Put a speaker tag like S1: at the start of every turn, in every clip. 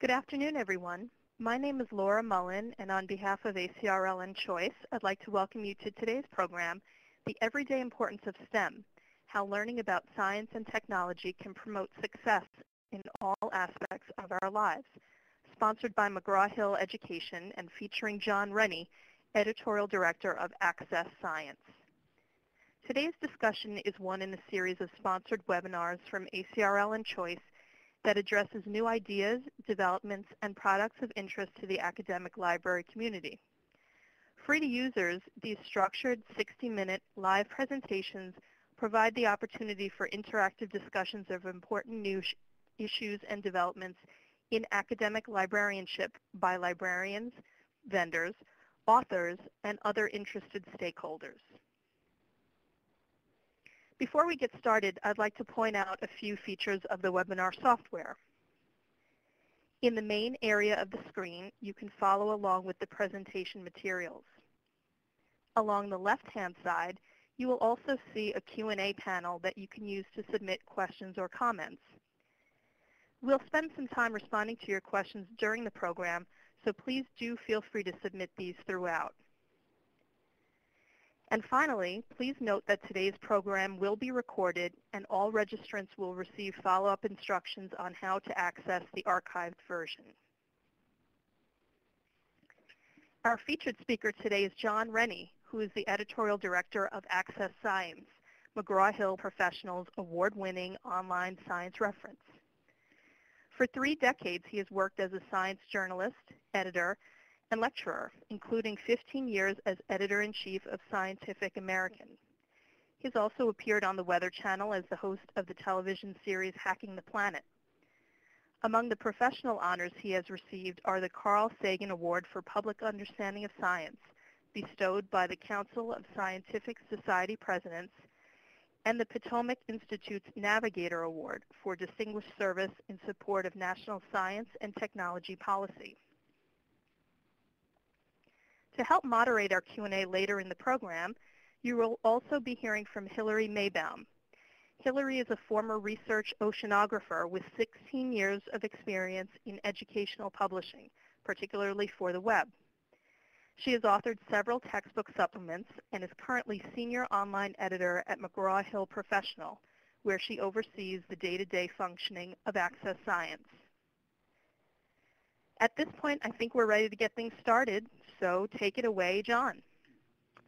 S1: Good afternoon, everyone. My name is Laura Mullen, and on behalf of ACRL and Choice, I'd like to welcome you to today's program, The Everyday Importance of STEM, How Learning About Science and Technology Can Promote Success in All Aspects of Our Lives, sponsored by McGraw-Hill Education and featuring John Rennie, Editorial Director of Access Science. Today's discussion is one in a series of sponsored webinars from ACRL and Choice that addresses new ideas, developments, and products of interest to the academic library community. Free to users, these structured 60-minute live presentations provide the opportunity for interactive discussions of important new issues and developments in academic librarianship by librarians, vendors, authors, and other interested stakeholders. Before we get started, I'd like to point out a few features of the webinar software. In the main area of the screen, you can follow along with the presentation materials. Along the left-hand side, you will also see a Q&A panel that you can use to submit questions or comments. We'll spend some time responding to your questions during the program, so please do feel free to submit these throughout. And finally, please note that today's program will be recorded and all registrants will receive follow-up instructions on how to access the archived version. Our featured speaker today is John Rennie, who is the Editorial Director of Access Science, McGraw-Hill Professionals award-winning online science reference. For three decades, he has worked as a science journalist, editor, and lecturer, including 15 years as editor-in-chief of Scientific American. He's also appeared on the Weather Channel as the host of the television series Hacking the Planet. Among the professional honors he has received are the Carl Sagan Award for Public Understanding of Science, bestowed by the Council of Scientific Society Presidents, and the Potomac Institute's Navigator Award for Distinguished Service in Support of National Science and Technology Policy. To help moderate our Q&A later in the program, you will also be hearing from Hillary Maybaum. Hillary is a former research oceanographer with 16 years of experience in educational publishing, particularly for the web. She has authored several textbook supplements and is currently senior online editor at McGraw-Hill Professional, where she oversees the day-to-day -day functioning of AccessScience. At this point, I think we're ready to get things started, so take it away, John.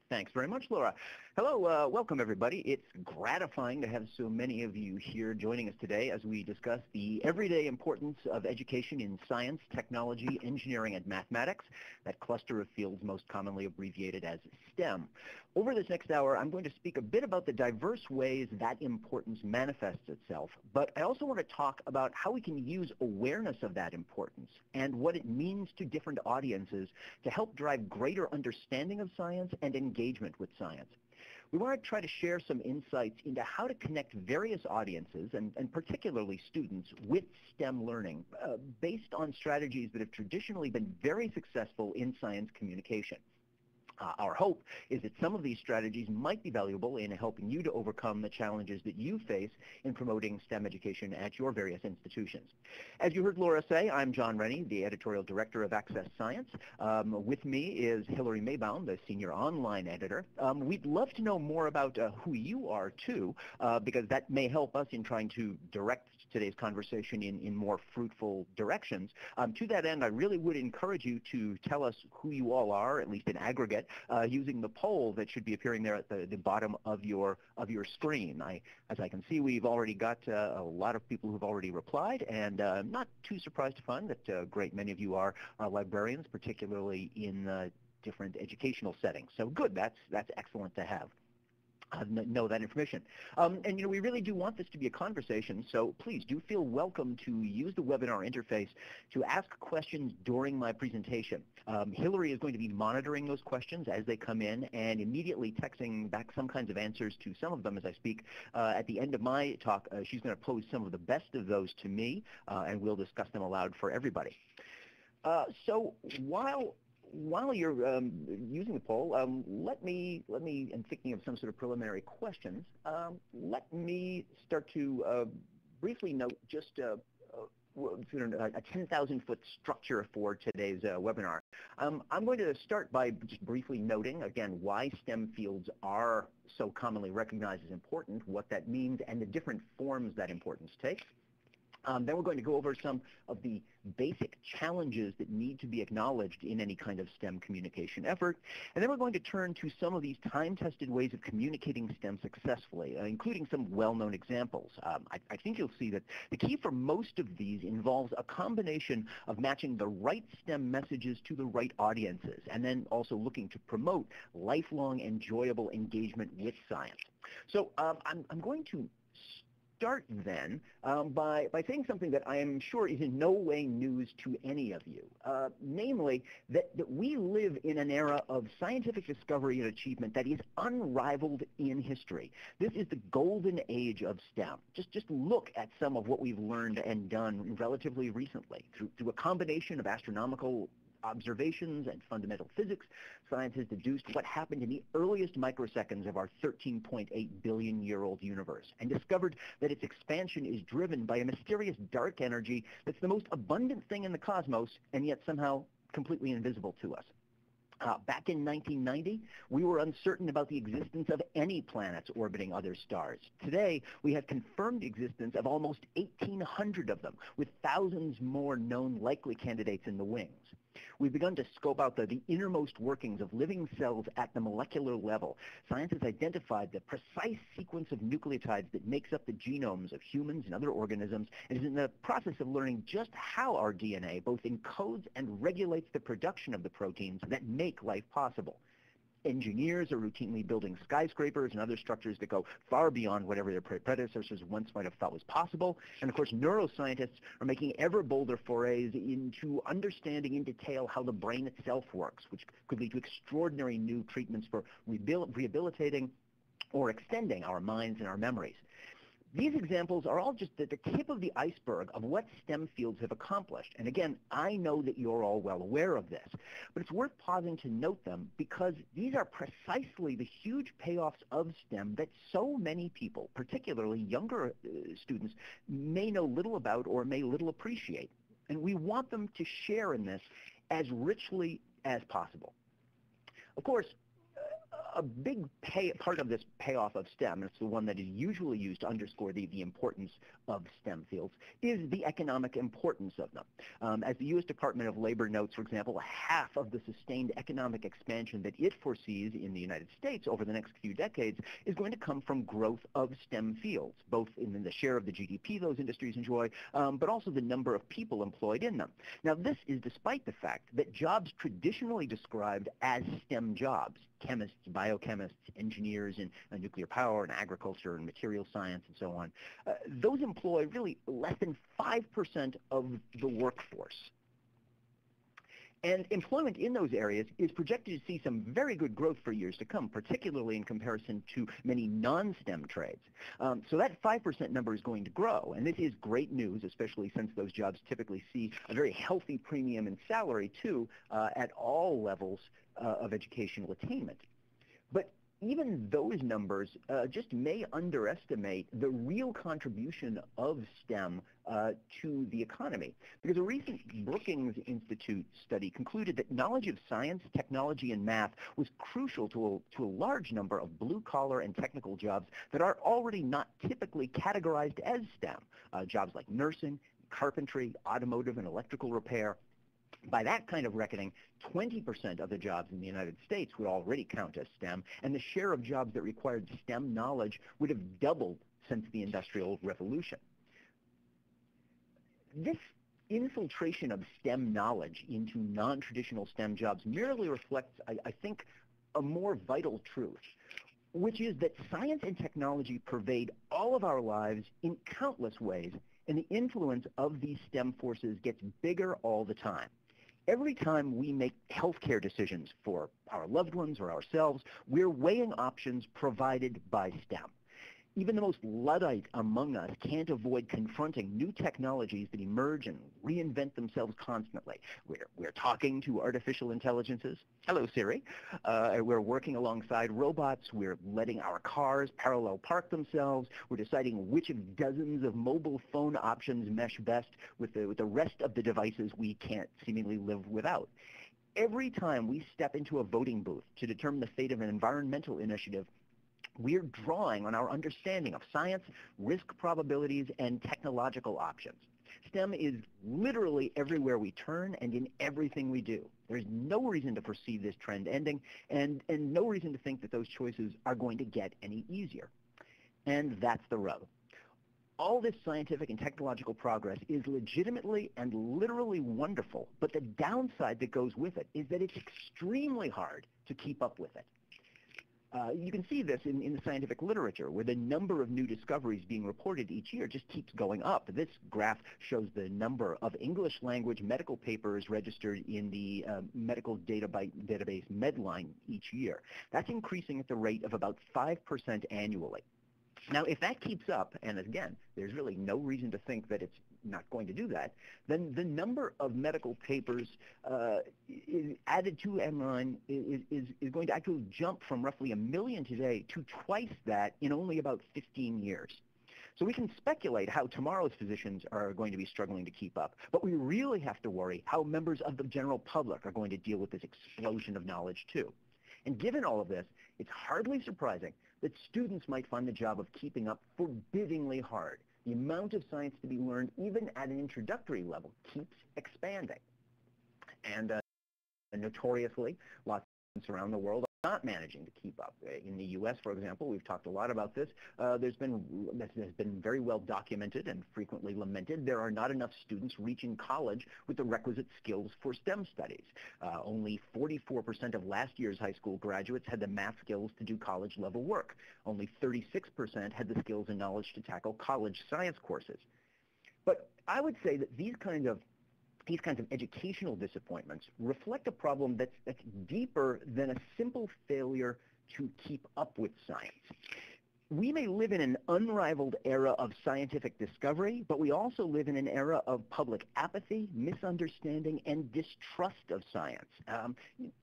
S2: Thanks very much, Laura. Hello, uh, welcome everybody. It's gratifying to have so many of you here joining us today as we discuss the everyday importance of education in science, technology, engineering, and mathematics, that cluster of fields most commonly abbreviated as STEM. Over this next hour, I'm going to speak a bit about the diverse ways that importance manifests itself, but I also want to talk about how we can use awareness of that importance and what it means to different audiences to help drive greater understanding of science and engagement with science we want to try to share some insights into how to connect various audiences, and, and particularly students, with STEM learning uh, based on strategies that have traditionally been very successful in science communication. Uh, our hope is that some of these strategies might be valuable in helping you to overcome the challenges that you face in promoting STEM education at your various institutions. As you heard Laura say, I'm John Rennie, the editorial director of Access Science. Um, with me is Hillary Maybaum, the senior online editor. Um, we'd love to know more about uh, who you are too, uh, because that may help us in trying to direct today's conversation in, in more fruitful directions. Um, to that end, I really would encourage you to tell us who you all are, at least in aggregate, uh, using the poll that should be appearing there at the, the bottom of your of your screen. I, as I can see, we've already got uh, a lot of people who've already replied, and uh, I'm not too surprised to find that a great many of you are, are librarians, particularly in uh, different educational settings. So good, that's that's excellent to have uh, know that information. Um, and you know, we really do want this to be a conversation, so please do feel welcome to use the webinar interface to ask questions during my presentation. Um, Hillary is going to be monitoring those questions as they come in and immediately texting back some kinds of answers to some of them as I speak. Uh, at the end of my talk, uh, she's going to pose some of the best of those to me, uh, and we'll discuss them aloud for everybody. Uh, so while while you're um, using the poll, um, let me, let me, and thinking of some sort of preliminary questions, um, let me start to uh, briefly note just uh, uh a 10,000 foot structure for today's uh, webinar. Um, I'm going to start by just briefly noting, again, why STEM fields are so commonly recognized as important, what that means, and the different forms that importance takes. Um, then we're going to go over some of the basic challenges that need to be acknowledged in any kind of STEM communication effort. And then we're going to turn to some of these time-tested ways of communicating STEM successfully, uh, including some well-known examples. Um, I, I, think you'll see that the key for most of these involves a combination of matching the right STEM messages to the right audiences, and then also looking to promote lifelong enjoyable engagement with science. So um, I'm, I'm going to start then um, by, by saying something that I am sure is in no way news to any of you, uh, namely that, that we live in an era of scientific discovery and achievement that is unrivaled in history. This is the golden age of STEM. Just, just look at some of what we've learned and done relatively recently through, through a combination of astronomical observations and fundamental physics, science has deduced what happened in the earliest microseconds of our 13.8 billion year old universe and discovered that its expansion is driven by a mysterious dark energy that's the most abundant thing in the cosmos and yet somehow completely invisible to us. Uh, back in 1990, we were uncertain about the existence of any planets orbiting other stars. Today, we have confirmed existence of almost 1,800 of them, with thousands more known likely candidates in the wings. We've begun to scope out the, the innermost workings of living cells at the molecular level. Science has identified the precise sequence of nucleotides that makes up the genomes of humans and other organisms and is in the process of learning just how our DNA both encodes and regulates the production of the proteins that make life possible engineers are routinely building skyscrapers and other structures that go far beyond whatever their predecessors once might have thought was possible. And of course, neuroscientists are making ever bolder forays into understanding in detail how the brain itself works, which could lead to extraordinary new treatments for rehabilitating or extending our minds and our memories. These examples are all just the, the, tip of the iceberg of what STEM fields have accomplished. And again, I know that you're all well aware of this, but it's worth pausing to note them because these are precisely the huge payoffs of STEM that so many people, particularly younger uh, students, may know little about or may little appreciate. And we want them to share in this as richly as possible. Of course, a big pay, part of this payoff of STEM, and it's the one that is usually used to underscore the, the importance of STEM fields, is the economic importance of them. Um, as the U.S. Department of Labor notes, for example, half of the sustained economic expansion that it foresees in the United States over the next few decades is going to come from growth of STEM fields, both in the share of the GDP those industries enjoy, um, but also the number of people employed in them. Now, this is despite the fact that jobs traditionally described as STEM jobs, chemists, biochemists, engineers in uh, nuclear power and agriculture and material science and so on, uh, those employ really less than 5% of the workforce. And employment in those areas is projected to see some very good growth for years to come, particularly in comparison to many non-STEM trades. Um, so that 5% number is going to grow, and this is great news, especially since those jobs typically see a very healthy premium in salary, too, uh, at all levels of educational attainment. But even those numbers uh, just may underestimate the real contribution of STEM uh, to the economy. Because a recent Brookings Institute study concluded that knowledge of science, technology, and math was crucial to a, to a large number of blue-collar and technical jobs that are already not typically categorized as STEM. Uh, jobs like nursing, carpentry, automotive, and electrical repair, by that kind of reckoning, 20% of the jobs in the United States would already count as STEM, and the share of jobs that required STEM knowledge would have doubled since the Industrial Revolution. This infiltration of STEM knowledge into non-traditional STEM jobs merely reflects, I, I think, a more vital truth, which is that science and technology pervade all of our lives in countless ways, and the influence of these STEM forces gets bigger all the time every time we make healthcare decisions for our loved ones or ourselves, we're weighing options provided by STEM. Even the most Luddite among us can't avoid confronting new technologies that emerge and reinvent themselves constantly. We're, we're talking to artificial intelligences. Hello, Siri. Uh, we're working alongside robots. We're letting our cars parallel park themselves. We're deciding which of dozens of mobile phone options mesh best with the, with the rest of the devices we can't seemingly live without every time we step into a voting booth to determine the fate of an environmental initiative, we're drawing on our understanding of science, risk probabilities, and technological options. STEM is literally everywhere we turn and in everything we do. There's no reason to foresee this trend ending and, and no reason to think that those choices are going to get any easier. And that's the rub. All this scientific and technological progress is legitimately and literally wonderful, but the downside that goes with it is that it's extremely hard to keep up with it. Uh, you can see this in, in the scientific literature, where the number of new discoveries being reported each year just keeps going up. This graph shows the number of English language medical papers registered in the uh, medical database Medline each year. That's increasing at the rate of about 5% annually. Now, if that keeps up, and again, there's really no reason to think that it's not going to do that, then the number of medical papers uh, added to Medline is, is, is going to actually jump from roughly a million today to twice that in only about 15 years. So we can speculate how tomorrow's physicians are going to be struggling to keep up, but we really have to worry how members of the general public are going to deal with this explosion of knowledge too. And given all of this, it's hardly surprising that students might find the job of keeping up forbiddingly hard. The amount of science to be learned, even at an introductory level, keeps expanding. And uh, notoriously, lots of students around the world not managing to keep up. Uh, in the U.S., for example, we've talked a lot about this. Uh, there's been this has been very well documented and frequently lamented. There are not enough students reaching college with the requisite skills for STEM studies. Uh, only 44% of last year's high school graduates had the math skills to do college-level work. Only 36% had the skills and knowledge to tackle college science courses. But I would say that these kind of these kinds of educational disappointments reflect a problem that's, that's deeper than a simple failure to keep up with science. We may live in an unrivaled era of scientific discovery, but we also live in an era of public apathy, misunderstanding, and distrust of science. Um,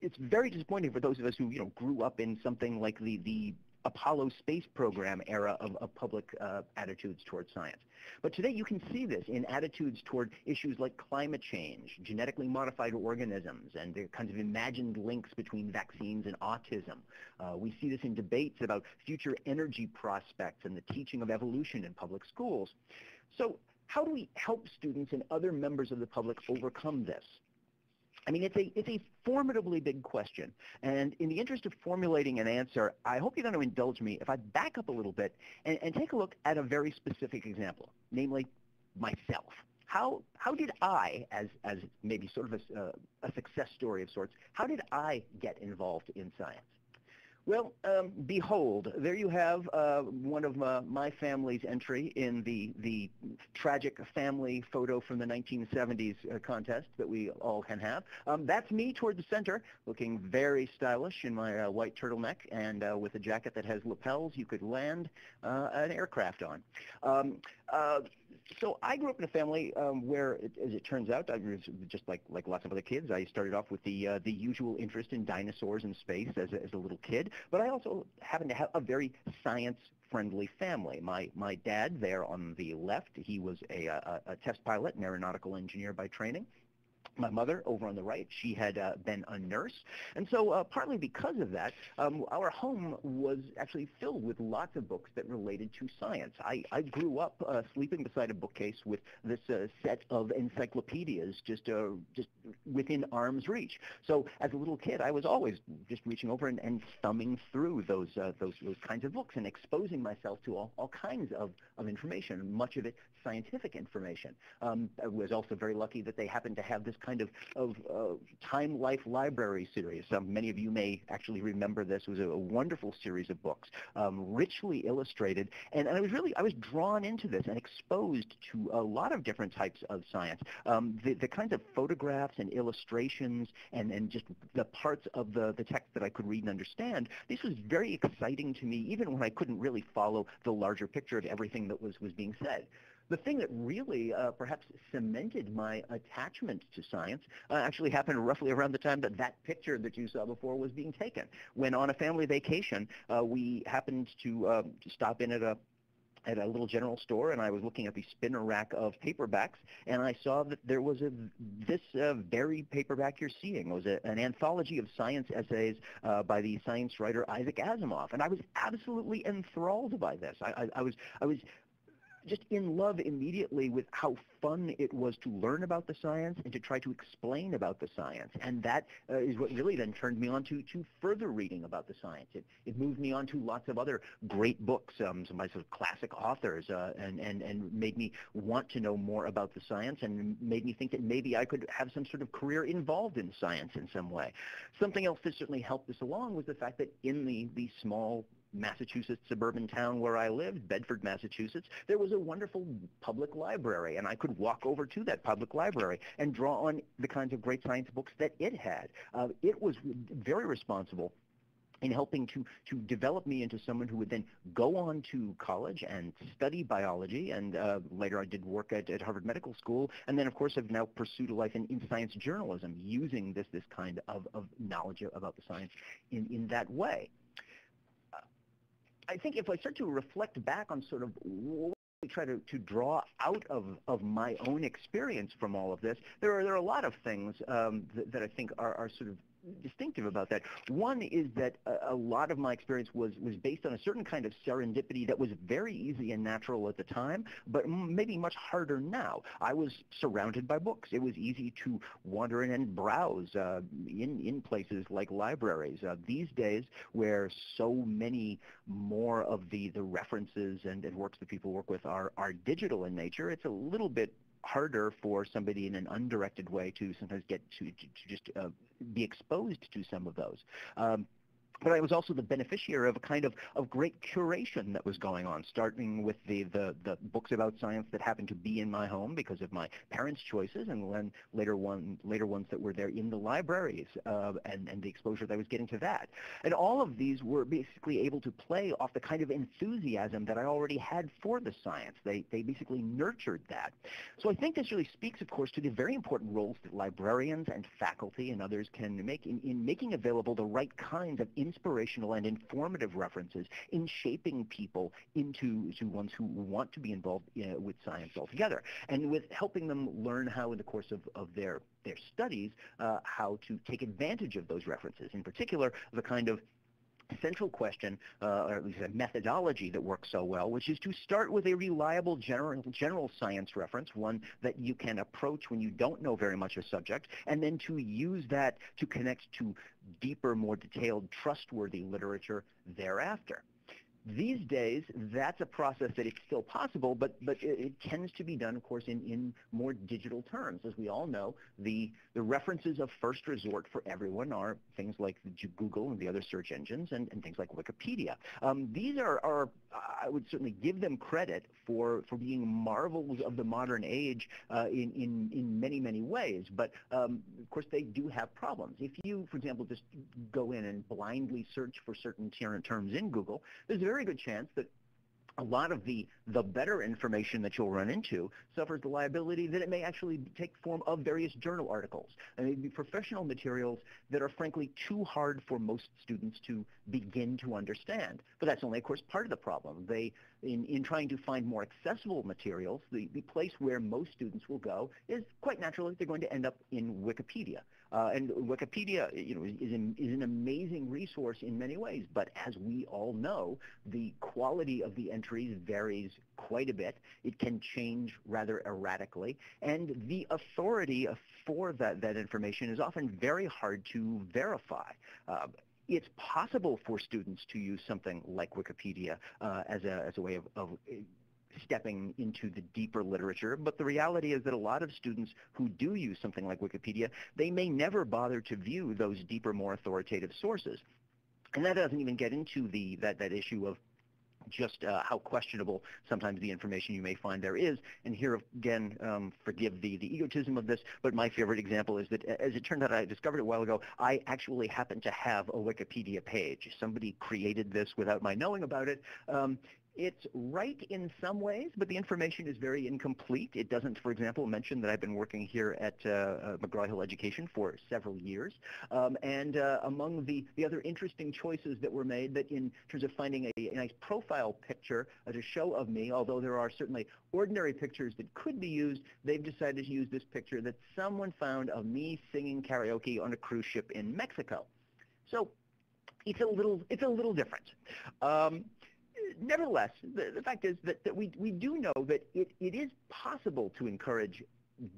S2: it's very disappointing for those of us who you know, grew up in something like the, the Apollo space program era of, of public uh, attitudes towards science. But today you can see this in attitudes toward issues like climate change, genetically modified organisms, and the kinds of imagined links between vaccines and autism. Uh, we see this in debates about future energy prospects and the teaching of evolution in public schools. So how do we help students and other members of the public overcome this? I mean, it's a, it's a formidably big question. And in the interest of formulating an answer, I hope you're going to indulge me if I back up a little bit and, and take a look at a very specific example, namely myself. How, how did I, as, as maybe sort of a, uh, a success story of sorts, how did I get involved in science? Well, um, behold, there you have uh, one of uh, my family's entry in the, the tragic family photo from the 1970s uh, contest that we all can have. Um, that's me toward the center, looking very stylish in my uh, white turtleneck and uh, with a jacket that has lapels you could land an aircraft on. Um, so I grew up in a family um, where, it, as it turns out, I was just like like lots of other kids. I started off with the uh, the usual interest in dinosaurs and space as a, as a little kid, but I also happened to have a very science friendly family. My my dad there on the left, he was a, a, a test pilot, an aeronautical engineer by training my mother over on the right, she had uh, been a nurse. And so uh, partly because of that, um, our home was actually filled with lots of books that related to science. I, I grew up uh, sleeping beside a bookcase with this uh, set of encyclopedias just, uh, just within arm's reach. So as a little kid, I was always just reaching over and, and thumbing through those, uh, those, those kinds of books and exposing myself to all, all kinds of, of information, much of it scientific information. Um, I was also very lucky that they happened to have this kind of, of uh, Time Life Library series. Um, many of you may actually remember this. It was a, a wonderful series of books, um, richly illustrated, and, and I was really, I was drawn into this and exposed to a lot of different types of science. Um, the, the kinds of photographs and illustrations and, and just the parts of the, the text that I could read and understand, this was very exciting to me, even when I couldn't really follow the larger picture of everything that was, was being said. The thing that really uh, perhaps cemented my attachment to science uh, actually happened roughly around the time that that picture that you saw before was being taken. When on a family vacation, uh, we happened to, um, to stop in at a at a little general store and I was looking at the spinner rack of paperbacks and I saw that there was a this uh, very paperback you're seeing was a, an anthology of science essays uh, by the science writer Isaac Asimov and I was absolutely enthralled by this. I, I, I was I was just in love immediately with how fun it was to learn about the science and to try to explain about the science. And that uh, is what really then turned me on to, to further reading about the science. It, it moved me on to lots of other great books, um, some my sort of classic authors, uh, and, and, and made me want to know more about the science and made me think that maybe I could have some sort of career involved in science in some way. Something else that certainly helped this along was the fact that in the, the small Massachusetts suburban town where I lived, Bedford, Massachusetts, there was a wonderful public library, and I could walk over to that public library and draw on the kinds of great science books that it had. Uh, it was very responsible in helping to, to develop me into someone who would then go on to college and study biology. And uh, later I did work at, at Harvard Medical School. And then, of course, I've now pursued a life in, in science journalism using this, this kind of, of knowledge about the science in, in that way. I think if I start to reflect back on sort of what I try to, to draw out of, of my own experience from all of this, there are, there are a lot of things um, that, that I think are, are sort of distinctive about that. One is that a, a, lot of my experience was, was based on a certain kind of serendipity that was very easy and natural at the time, but maybe much harder now. I was surrounded by books. It was easy to wander in and browse uh, in, in places like libraries. Uh, these days, where so many more of the, the references and, and works that people work with are, are digital in nature, it's a little bit harder for somebody in an undirected way to sometimes get to, to, to just uh, be exposed to some of those. Um, but I was also the beneficiary of a kind of, of great curation that was going on, starting with the, the, the books about science that happened to be in my home because of my parents' choices, and then later one later ones that were there in the libraries, uh, and, and the exposure that I was getting to that. And all of these were basically able to play off the kind of enthusiasm that I already had for the science. They, they basically nurtured that. So I think this really speaks, of course, to the very important roles that librarians and faculty and others can make in, in making available the right kinds of inspirational and informative references in shaping people into to ones who want to be involved with science altogether, and with helping them learn how, in the course of, of their their studies, uh, how to take advantage of those references. In particular, the kind of central question, uh, or at least a methodology that works so well, which is to start with a reliable general, general science reference, one that you can approach when you don't know very much a subject, and then to use that to connect to deeper, more detailed, trustworthy literature thereafter. These days, that's a process that it's still possible, but, but it, it, tends to be done, of course, in, in more digital terms. As we all know, the, the references of first resort for everyone are things like Google and the other search engines and, and things like Wikipedia. Um, these are, are, I would certainly give them credit for, for being marvels of the modern age uh, in, in, in many, many ways. But, um, of course, they do have problems. If you, for example, just go in and blindly search for certain terms in Google, there's a very very good chance that a lot of the, the better information that you'll run into suffers the liability that it may actually take form of various journal articles. And they'd be professional materials that are frankly too hard for most students to begin to understand. But that's only, of course, part of the problem. They, in, in trying to find more accessible materials, the, the place where most students will go is quite naturally they're going to end up in Wikipedia. Uh, and Wikipedia you know, is, an, is an amazing resource in many ways, but as we all know, the quality of the entries varies quite a bit. It can change rather erratically, and the authority for that, that information is often very hard to verify. Uh, it's possible for students to use something like Wikipedia uh, as, a, as a way of, of stepping into the deeper literature, but the reality is that a lot of students who do use something like Wikipedia, they may never bother to view those deeper, more authoritative sources. And that doesn't even get into the that, that issue of just uh, how questionable sometimes the information you may find there is. And here again, um, forgive the, the egotism of this, but my favorite example is that as it turned out, I discovered it a while ago, I actually happen to have a Wikipedia page. Somebody created this without my knowing about it. Um, it's right in some ways, but the information is very incomplete. It doesn't, for example, mention that I've been working here at uh, uh, McGraw-Hill Education for several years. Um, and uh, among the, the other interesting choices that were made that in terms of finding a, a nice profile picture uh, to show of me, although there are certainly ordinary pictures that could be used, they've decided to use this picture that someone found of me singing karaoke on a cruise ship in Mexico. So it's a little, it's a little different. Um, nevertheless, the, the fact is that, that we, we do know that it, it is possible to encourage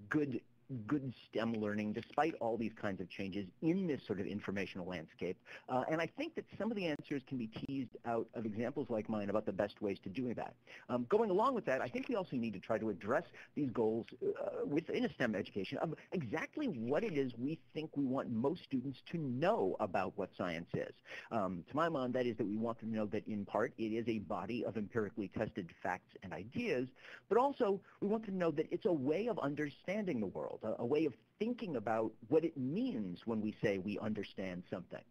S2: good good STEM learning despite all these kinds of changes in this sort of informational landscape. Uh, and I think that some of the answers can be teased out of examples like mine about the best ways to doing that. Um, going along with that, I think we also need to try to address these goals uh, within a STEM education of exactly what it is we think we want most students to know about what science is. Um, to my mind, that is that we want them to know that in part it is a body of empirically tested facts and ideas, but also we want them to know that it's a way of understanding the world a, a way of thinking about what it means when we say we understand something.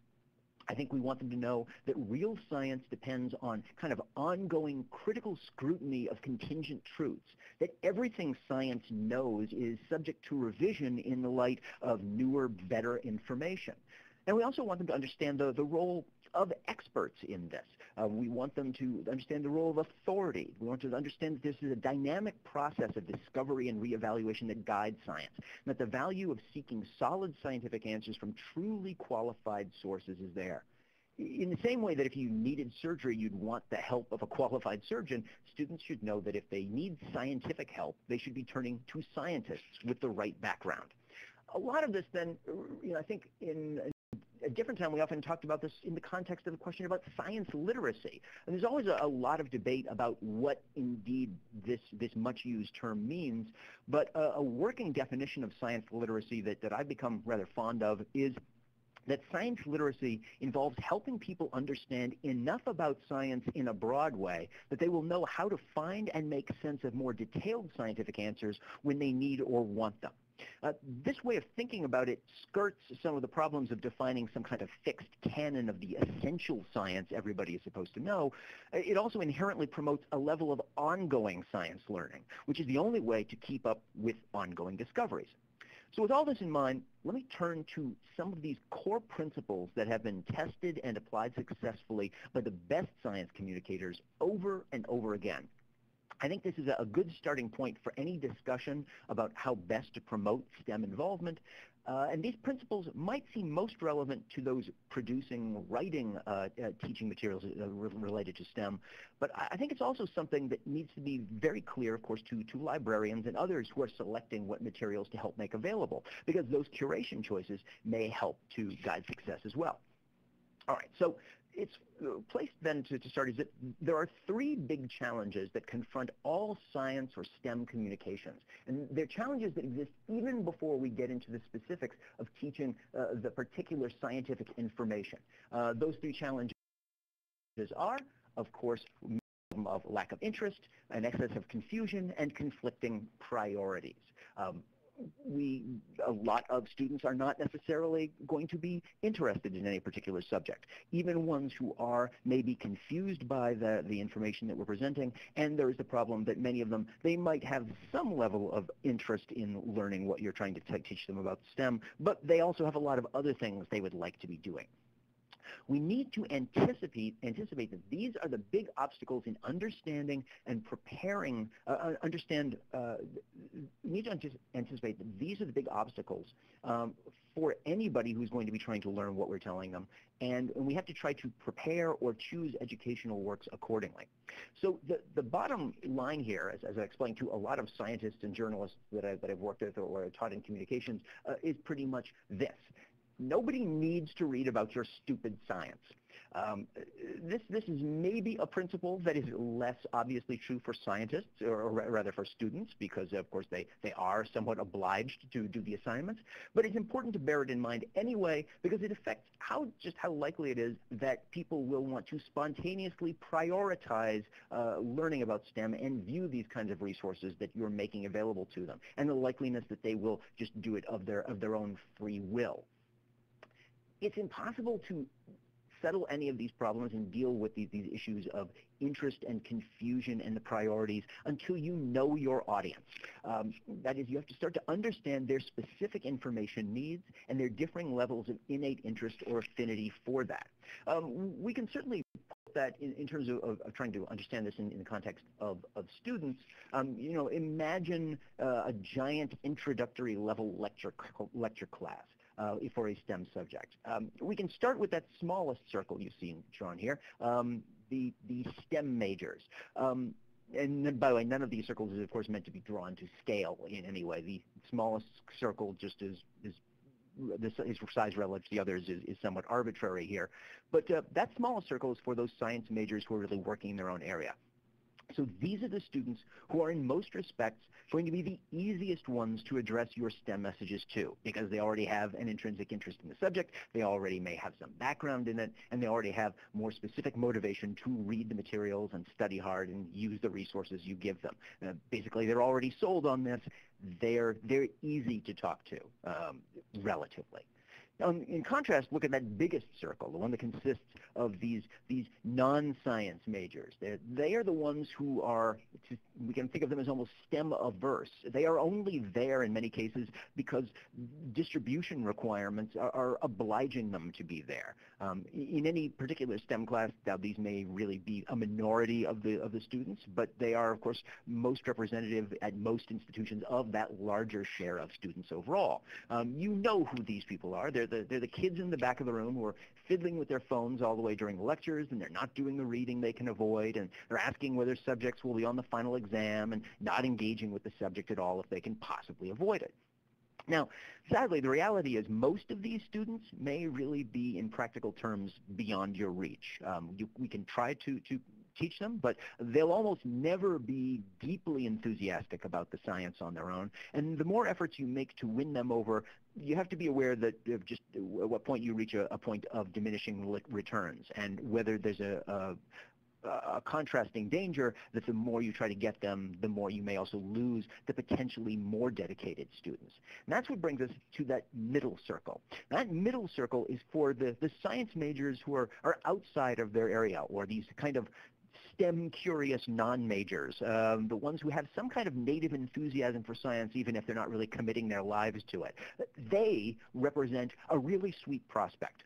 S2: I think we want them to know that real science depends on kind of ongoing critical scrutiny of contingent truths, that everything science knows is subject to revision in the light of newer, better information. And we also want them to understand the, the role of experts in this. Uh, we want them to understand the role of authority. We want them to understand that this is a dynamic process of discovery and reevaluation that guides science, and that the value of seeking solid scientific answers from truly qualified sources is there. In the same way that if you needed surgery, you'd want the help of a qualified surgeon, students should know that if they need scientific help, they should be turning to scientists with the right background. A lot of this then, you know, I think in a different time, we often talked about this in the context of the question about science literacy. And there's always a, a, lot of debate about what indeed this, this much-used term means, but a, a working definition of science literacy that, that I've become rather fond of is that science literacy involves helping people understand enough about science in a broad way that they will know how to find and make sense of more detailed scientific answers when they need or want them. Uh, this way of thinking about it skirts some of the problems of defining some kind of fixed canon of the essential science everybody is supposed to know. It also inherently promotes a level of ongoing science learning, which is the only way to keep up with ongoing discoveries. So with all this in mind, let me turn to some of these core principles that have been tested and applied successfully by the best science communicators over and over again. I think this is a good starting point for any discussion about how best to promote STEM involvement. Uh, and these principles might seem most relevant to those producing, writing uh, uh, teaching materials uh, re related to STEM. But I think it's also something that needs to be very clear, of course, to, to librarians and others who are selecting what materials to help make available, because those curation choices may help to guide success as well. All right, so it's placed then to, to, start is that there are three big challenges that confront all science or STEM communications. And they're challenges that exist even before we get into the specifics of teaching uh, the particular scientific information. Uh, those three challenges are, of course, of lack of interest, an excess of confusion, and conflicting priorities. Um, we, a lot of students are not necessarily going to be interested in any particular subject. Even ones who are may be confused by the, the information that we're presenting, and there is the problem that many of them, they might have some level of interest in learning what you're trying to teach them about STEM, but they also have a lot of other things they would like to be doing. We need to anticipate, anticipate that these are the big obstacles in understanding and preparing, uh, uh understand, uh, we need to anticipate that these are the big obstacles um, for anybody who's going to be trying to learn what we're telling them. And, and, we have to try to prepare or choose educational works accordingly. So the, the bottom line here, as, as I explained to a lot of scientists and journalists that, I, that I've worked with or taught in communications, uh, is pretty much this nobody needs to read about your stupid science. Um, this, this is maybe a principle that is less obviously true for scientists, or, or, rather for students, because of course they, they are somewhat obliged to do the assignments. But it's important to bear it in mind anyway, because it affects how just how likely it is that people will want to spontaneously prioritize uh, learning about STEM and view these kinds of resources that you're making available to them, and the likeliness that they will just do it of their of their own free will. It's impossible to settle any of these problems and deal with these, these issues of interest and confusion and the priorities until you know your audience. Um, that is, you have to start to understand their specific information needs and their differing levels of innate interest or affinity for that. Um, we can certainly put that in, in terms of, of, of, trying to understand this in, in the context of, of students. Um, you know, imagine uh, a giant introductory level lecture, lecture class for a STEM subject. Um, we can start with that smallest circle you've seen drawn here, um, the, the STEM majors. Um, and by the way, none of these circles is, of course, meant to be drawn to scale in any way. The smallest circle just is, is the size relative to the others is, is somewhat arbitrary here. But uh, that smallest circle is for those science majors who are really working in their own area. So these are the students who are in most respects going to be the easiest ones to address your STEM messages to because they already have an intrinsic interest in the subject, they already may have some background in it, and they already have more specific motivation to read the materials and study hard and use the resources you give them. Uh, basically, they're already sold on this. They're, they're easy to talk to, um, relatively. Um, in contrast, look at that biggest circle, the one that consists of these, these non-science majors. They're, they are the ones who are, we can think of them as almost STEM averse. They are only there in many cases because distribution requirements are, are obliging them to be there. Um, in any particular STEM class, now these may really be a minority of the, of the students, but they are, of course, most representative at most institutions of that larger share of students overall. Um, you know who these people are. They're the, they're the kids in the back of the room who are fiddling with their phones all the way during lectures, and they're not doing the reading they can avoid, and they're asking whether subjects will be on the final exam, and not engaging with the subject at all if they can possibly avoid it. Now, sadly, the reality is most of these students may really be, in practical terms, beyond your reach. Um, you, we can try to, to teach them, but they'll almost never be deeply enthusiastic about the science on their own. And the more efforts you make to win them over, you have to be aware that uh, just uh, at what point you reach a, a point of diminishing returns and whether there's a, a a contrasting danger that the more you try to get them, the more you may also lose the potentially more dedicated students. And that's what brings us to that middle circle. That middle circle is for the, the science majors who are, are outside of their area or these kind of STEM-curious non-majors, um, the ones who have some kind of native enthusiasm for science even if they're not really committing their lives to it. They represent a really sweet prospect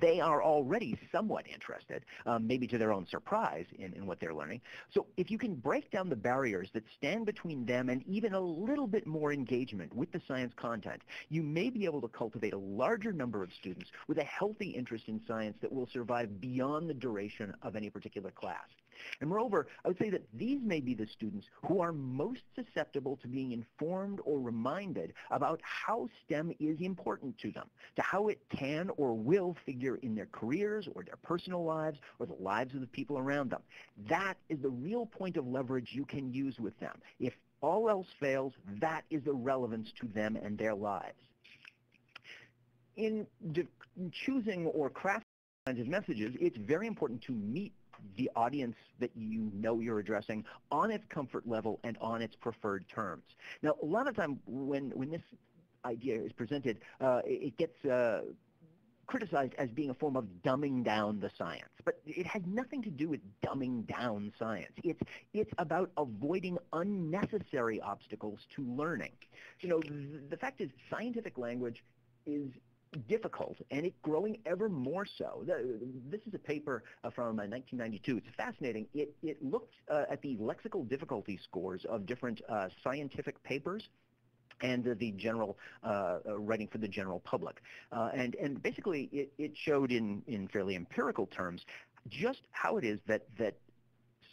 S2: they are already somewhat interested, um, maybe to their own surprise, in, in what they're learning. So if you can break down the barriers that stand between them and even a little bit more engagement with the science content, you may be able to cultivate a larger number of students with a healthy interest in science that will survive beyond the duration of any particular class. And moreover, I would say that these may be the students who are most susceptible to being informed or reminded about how STEM is important to them, to how it can or will figure in their careers or their personal lives or the lives of the people around them. That is the real point of leverage you can use with them. If all else fails, that is the relevance to them and their lives. In choosing or crafting kinds of messages, it's very important to meet the audience that you know you're addressing on its comfort level and on its preferred terms. Now, a lot of time when, when this idea is presented, uh, it gets uh, criticized as being a form of dumbing down the science. But it has nothing to do with dumbing down science. It's, it's about avoiding unnecessary obstacles to learning. You know, the fact is scientific language is difficult, and it's growing ever more so. This is a paper uh, from 1992. Uh, it's fascinating. It, it looked uh, at the lexical difficulty scores of different uh, scientific papers and uh, the general uh, writing for the general public. and, and basically, it, it showed in, in fairly empirical terms just how it is that, that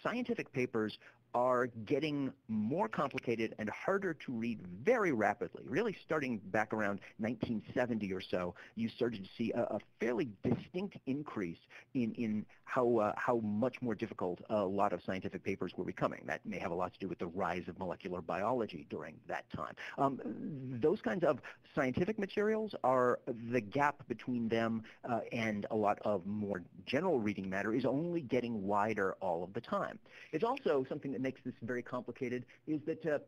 S2: scientific papers are getting more complicated and harder to read very rapidly. Really starting back around 1970 or so, you started to see a, a fairly distinct increase in, in how, uh, how much more difficult a lot of scientific papers were becoming. That may have a lot to do with the rise of molecular biology during that time. Um, those kinds of scientific materials are the gap between them uh, and a lot of more general reading matter is only getting wider all of the time. It's also something that that makes this very complicated is that uh,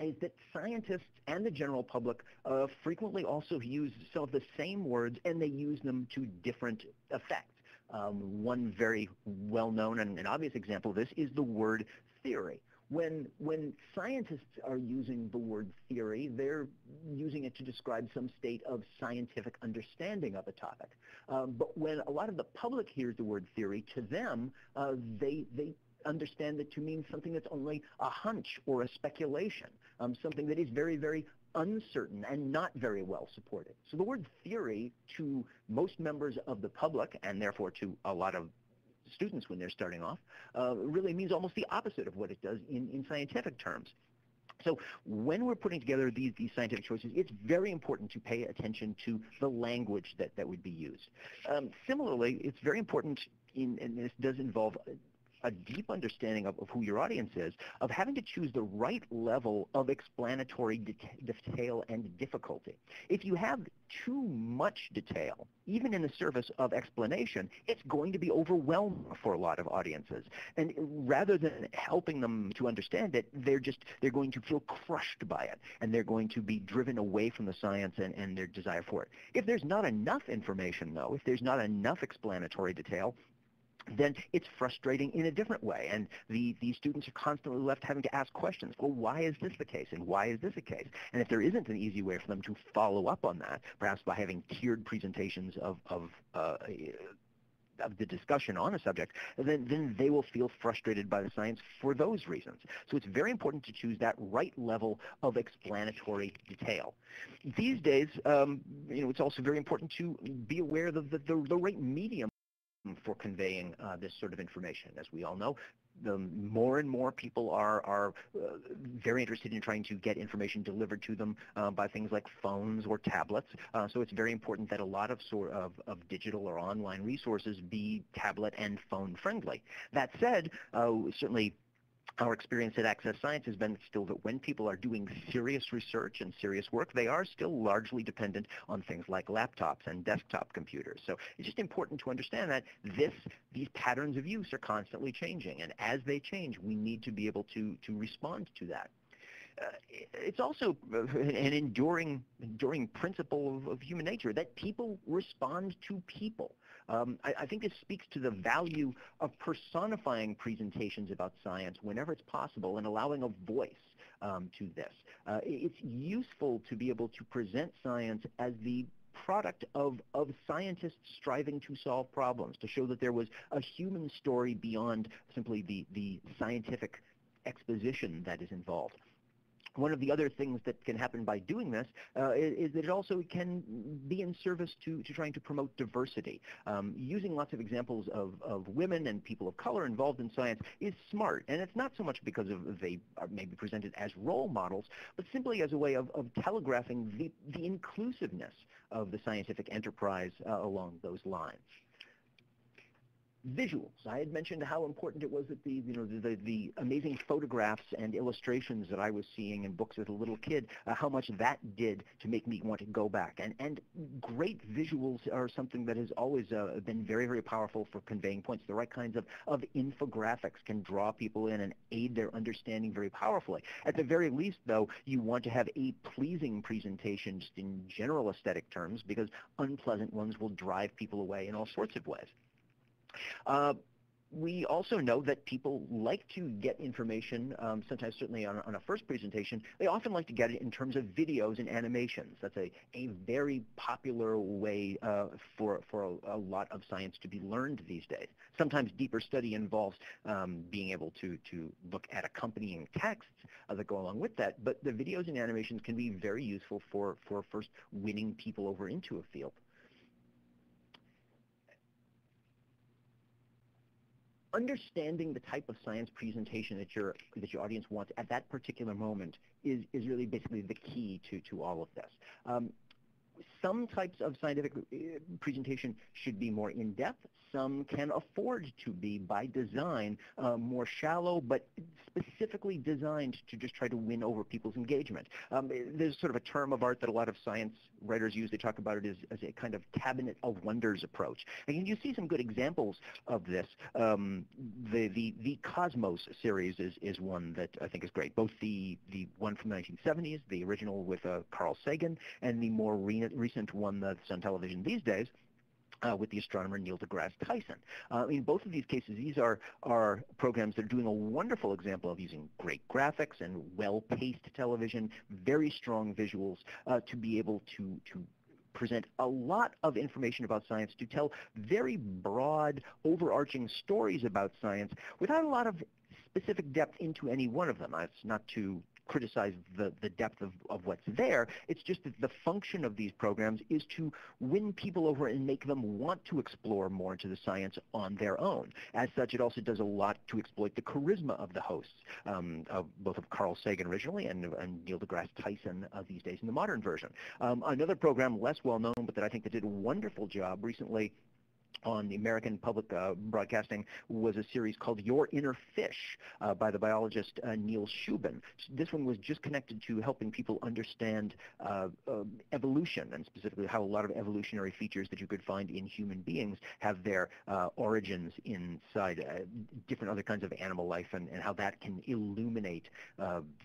S2: is that scientists and the general public uh, frequently also use some of the same words and they use them to different effects. Um, one very well-known and an obvious example of this is the word theory. When, when scientists are using the word theory, they're using it to describe some state of scientific understanding of a topic. Um, but when a lot of the public hears the word theory, to them, uh, they, they understand it to mean something that's only a hunch or a speculation, um, something that is very, very uncertain and not very well supported. So the word theory to most members of the public, and therefore to a lot of students when they're starting off, uh, really means almost the opposite of what it does in, in scientific terms. So when we're putting together these, these scientific choices, it's very important to pay attention to the language that, that would be used. Um, similarly, it's very important, in, and this does involve a deep understanding of, of, who your audience is, of having to choose the right level of explanatory detail and difficulty. If you have too much detail, even in the service of explanation, it's going to be overwhelming for a lot of audiences. And rather than helping them to understand it, they're just, they're going to feel crushed by it, and they're going to be driven away from the science and, and their desire for it. If there's not enough information, though, if there's not enough explanatory detail, then it's frustrating in a different way. And the, the students are constantly left having to ask questions. Well, why is this the case? And why is this the case? And if there isn't an easy way for them to follow up on that, perhaps by having tiered presentations of, of uh, of the discussion on a subject, then, then they will feel frustrated by the science for those reasons. So it's very important to choose that right level of explanatory detail. These days, um, you know, it's also very important to be aware of the, the, the, the right medium for conveying uh, this sort of information. As we all know, the more and more people are, are uh, very interested in trying to get information delivered to them uh, by things like phones or tablets. So it's very important that a lot of, sort of, of digital or online resources be tablet and phone friendly. That said, certainly our experience at AccessScience has been still that when people are doing serious research and serious work, they are still largely dependent on things like laptops and desktop computers. So it's just important to understand that this, these patterns of use are constantly changing. And as they change, we need to be able to, to respond to that. Uh, it's also an enduring, enduring principle of, of, human nature that people respond to people. Um, I, I, think this speaks to the value of personifying presentations about science whenever it's possible and allowing a voice um, to this. Uh, it's useful to be able to present science as the product of, of scientists striving to solve problems, to show that there was a human story beyond simply the, the scientific exposition that is involved one of the other things that can happen by doing this uh, is, that it also can be in service to, to trying to promote diversity. Um, using lots of examples of, of women and people of color involved in science is smart, and it's not so much because of they are maybe presented as role models, but simply as a way of, of telegraphing the, the inclusiveness of the scientific enterprise uh, along those lines visuals. I had mentioned how important it was that the, you know, the, the, amazing photographs and illustrations that I was seeing in books as a little kid, uh, how much that did to make me want to go back. And, and great visuals are something that has always uh, been very, very powerful for conveying points. The right kinds of, of infographics can draw people in and aid their understanding very powerfully. At the very least, though, you want to have a pleasing presentation just in general aesthetic terms because unpleasant ones will drive people away in all sorts of ways. Uh, we also know that people like to get information, um, sometimes certainly on, on, a first presentation, they often like to get it in terms of videos and animations. That's a, a very popular way uh, for, for a, a, lot of science to be learned these days. Sometimes deeper study involves um, being able to, to look at accompanying texts uh, that go along with that, but the videos and animations can be very useful for, for first winning people over into a field. Understanding the type of science presentation that your that your audience wants at that particular moment is is really basically the key to to all of this. Um, some types of scientific uh, presentation should be more in-depth. Some can afford to be, by design, uh, more shallow, but specifically designed to just try to win over people's engagement. Um, there's sort of a term of art that a lot of science writers use. They talk about it as, as a kind of cabinet of wonders approach. And you see some good examples of this. Um, the, the, the Cosmos series is, is one that I think is great. Both the, the one from the 1970s, the original with uh, Carl Sagan, and the more re recent one that's on television these days, uh, with the astronomer Neil deGrasse Tyson. Uh, in both of these cases, these are, are programs that are doing a wonderful example of using great graphics and well-paced television, very strong visuals uh, to be able to, to present a lot of information about science, to tell very broad, overarching stories about science without a lot of specific depth into any one of them. It's not to criticize the, the depth of, of what's there. It's just that the function of these programs is to win people over and make them want to explore more into the science on their own. As such, it also does a lot to exploit the charisma of the hosts, um, of both of Carl Sagan originally and, and Neil deGrasse Tyson uh, these days in the modern version. Um, another program less well known, but that I think that did a wonderful job recently on the American Public uh, Broadcasting was a series called Your Inner Fish uh, by the biologist uh, Neil Shubin. This one was just connected to helping people understand uh, um, evolution and specifically how a lot of evolutionary features that you could find in human beings have their uh, origins inside uh, different other kinds of animal life and, and how that can illuminate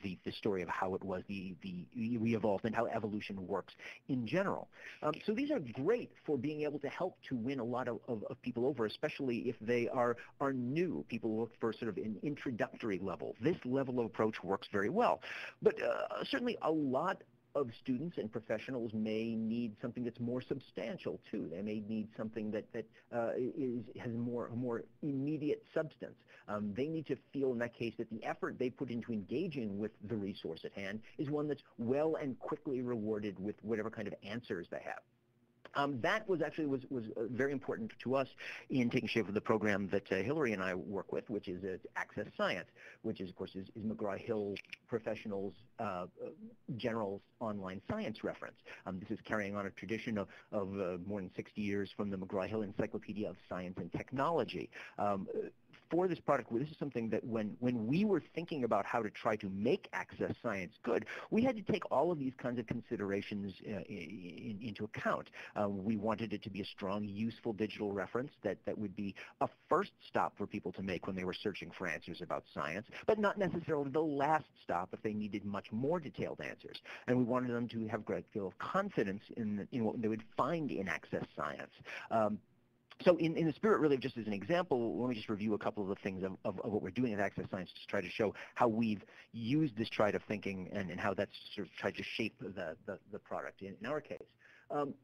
S2: the, the story of how it was the, the we evolved and how evolution works in general. Um, so these are great for being able to help to win a lot of of, of, people over, especially if they are, are new. People look for sort of an introductory level. This level of approach works very well. But uh, certainly a lot of students and professionals may need something that's more substantial too. They may need something that, that uh, is, has more, more immediate substance. Um, they need to feel in that case that the effort they put into engaging with the resource at hand is one that's well and quickly rewarded with whatever kind of answers they have. Um, that was actually was, was uh, very important to us in taking shape of the program that uh, Hillary and I work with, which is uh, Access Science, which is, of course, is, is McGraw-Hill Professionals uh, uh, General's online science reference. Um, this is carrying on a tradition of, of uh, more than 60 years from the McGraw-Hill Encyclopedia of Science and Technology. Um, for this product, this is something that when, when we were thinking about how to try to make AccessScience good, we had to take all of these kinds of considerations uh, in, into account. Uh, we wanted it to be a strong, useful digital reference that, that would be a first stop for people to make when they were searching for answers about science, but not necessarily the last stop if they needed much more detailed answers. And we wanted them to have a great deal of confidence in, in what they would find in access science. Um, so in, in the spirit really just as an example, let me just review a couple of the things of, of, of, what we're doing at AccessScience to try to show how we've used this tride of thinking and, and how that's sort of tried to shape the, the, the product in, in our case. Um,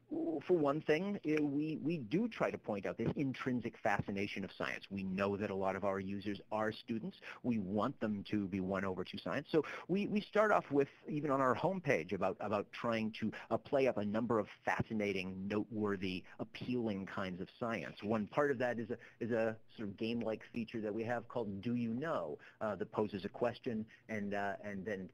S2: for one thing, we, we do try to point out this intrinsic fascination of science. We know that a lot of our users are students. We want them to be won over to science. So we, we start off with, even on our homepage, about, about trying to uh, play up a number of fascinating, noteworthy, appealing kinds of science. One part of that is a, is a sort of game-like feature that we have called Do You Know uh, that poses a question and, uh, and then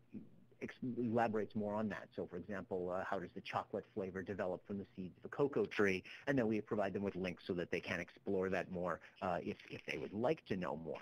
S2: elaborates more on that. So for example, uh, how does the chocolate flavor develop from the seeds of a cocoa tree? And then we provide them with links so that they can explore that more uh, if, if they would like to know more.